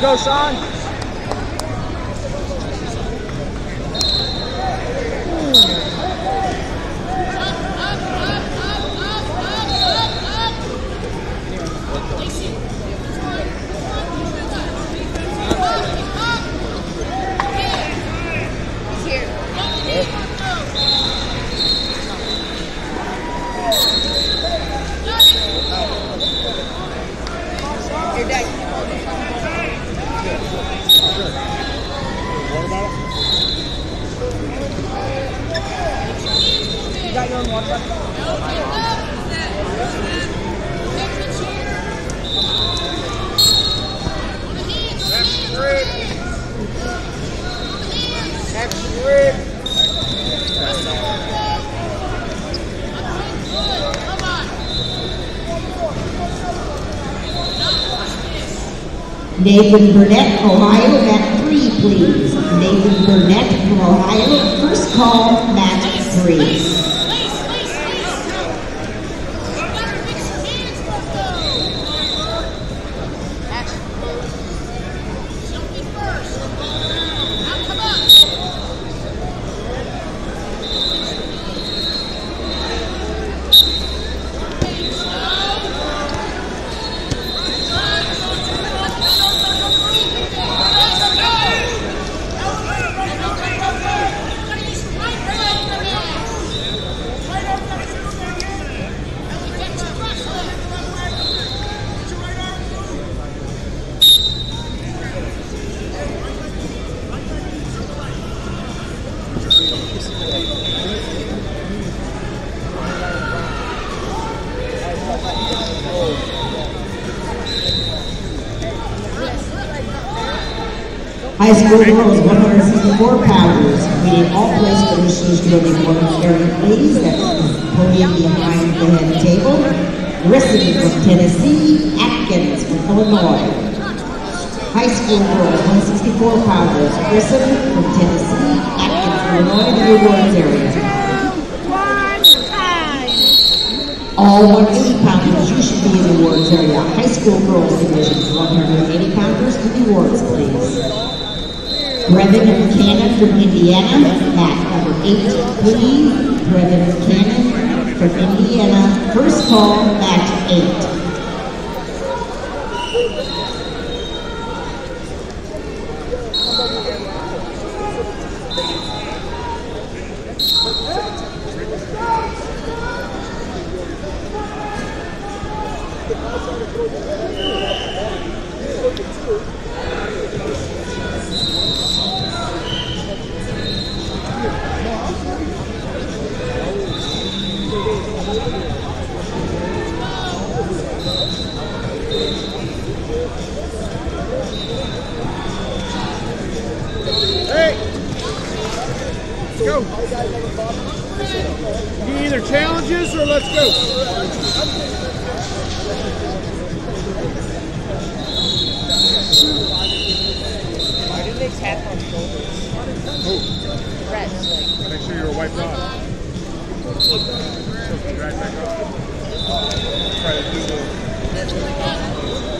Go, Sean. You got your own water bottle? Nathan Burnett, Ohio, mat three, please. Nathan Burnett from Ohio, first call, mat three. High school girls, 164 pounders, meeting all place finishers joining women's area, please. That's the podium behind the head table. Grissom from Tennessee, Atkins from Illinois. High school girls, 164 pounders, Grissom from Tennessee, Illinois to the awards area. All 180 pounders, you should be in the awards area. High school girls division, 180 pounders to the awards, please. Brevin Cannon from Indiana, mat number 8, please. Brevin Cannon from Indiana, first call, match 8. Or let's go. Why do they tap on shoulders? Like. Make sure you're wiped off. So drag back up. Try to do the.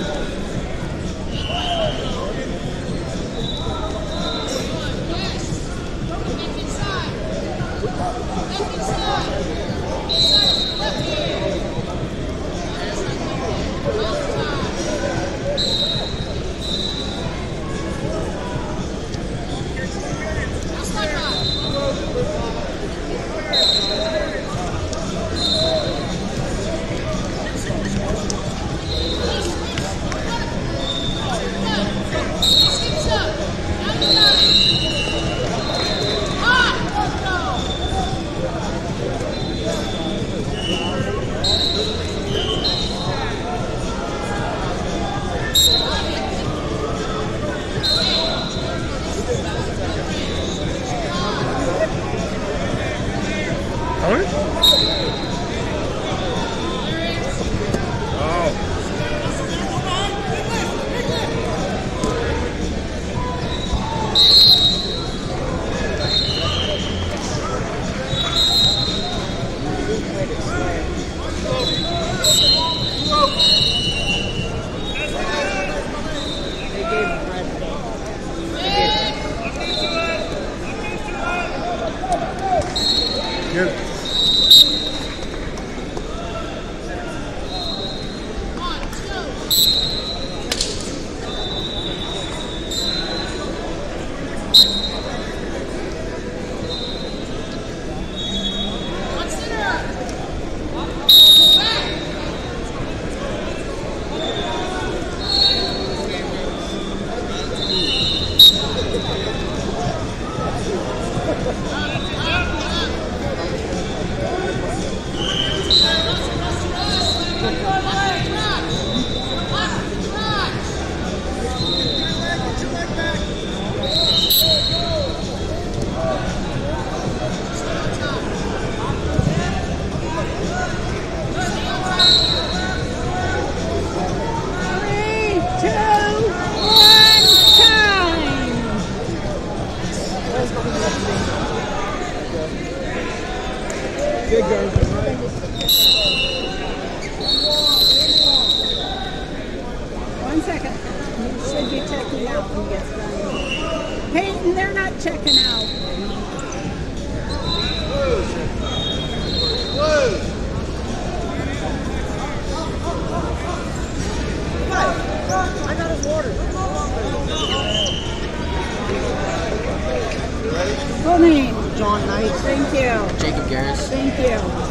Good. John Knight. Thank you. Jacob Garris. Thank you.